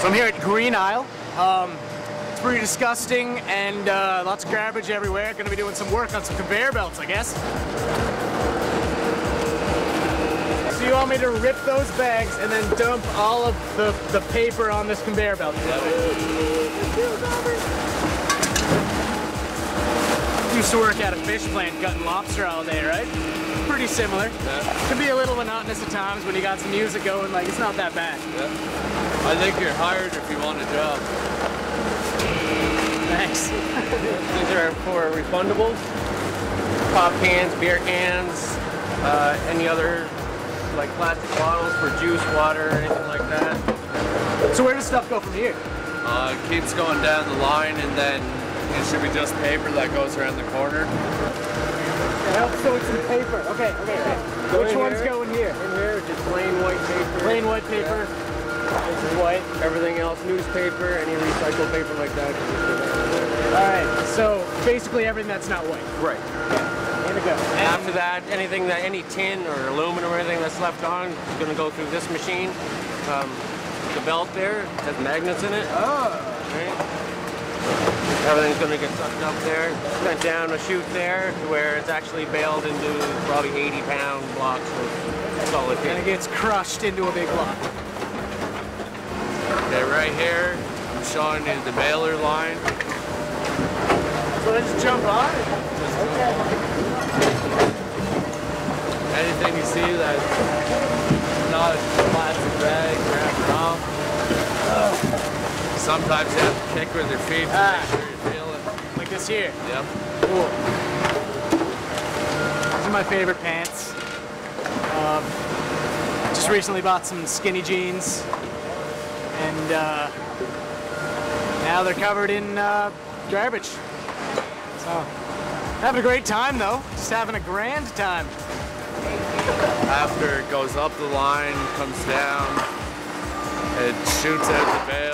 So I'm here at GreenIsle. Um, it's pretty disgusting and uh, lots of garbage everywhere. Gonna be doing some work on some conveyor belts, I guess. So you want me to rip those bags and then dump all of the, the paper on this conveyor belt? Used to work at a fish plant cutting lobster all day, right? Pretty similar. Yeah. Can be a little monotonous at times when you got some music going, like it's not that bad. Yeah. I think you're hired if you want a job. Thanks. These are for refundables. Pop cans, beer cans, uh, any other like plastic bottles for juice, water, anything like that. So where does stuff go from here? Uh, it keeps going down the line and then it should be just paper that goes around the corner. So it's paper. Okay, okay, okay. Go Which ones here. go in here? In here, just plain white paper. Plain white paper. This is white. Everything else, newspaper, any recycled paper like that. can just go down there. All right. So basically everything that's not white. Right. Here we go. After that, anything that any tin or aluminum or anything that's left on is going to go through this machine. Um, the belt there has magnets in it. Oh. Right? Everything's going to get sucked up there, sent down a chute there to where it's actually baled into probably 80 pound blocks of solid And it gets crushed into a big block. Okay, right here, I'm showing you the baler line. So let's jump on? Okay. Anything you see that's not a plastic bag, grab it off. Sometimes you have to kick with your feet to Ah. make sure you feel it. Like this here. Yep. Cool. These are my favorite pants. Um, just recently bought some skinny jeans, and uh, now they're covered in uh, garbage. So, having a great time though. Just having a grand time. After it goes up the line, comes down, it shoots out the and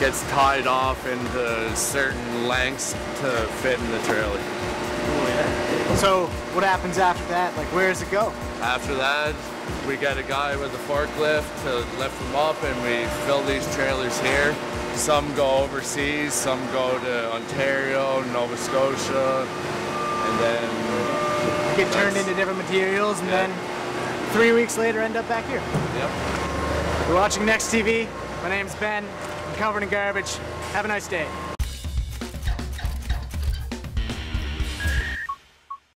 gets tied off into certain lengths to fit in the trailer. So, what happens after that? Like, where does it go? After that, we get a guy with a forklift to lift them up and we fill these trailers here. Some go overseas, some go to Ontario, Nova Scotia, and then Get turned into different materials, and Yeah. then three weeks later end up back here. yep. You're watching Next TV. My name's Ben. I'm covered in garbage. Have a nice day.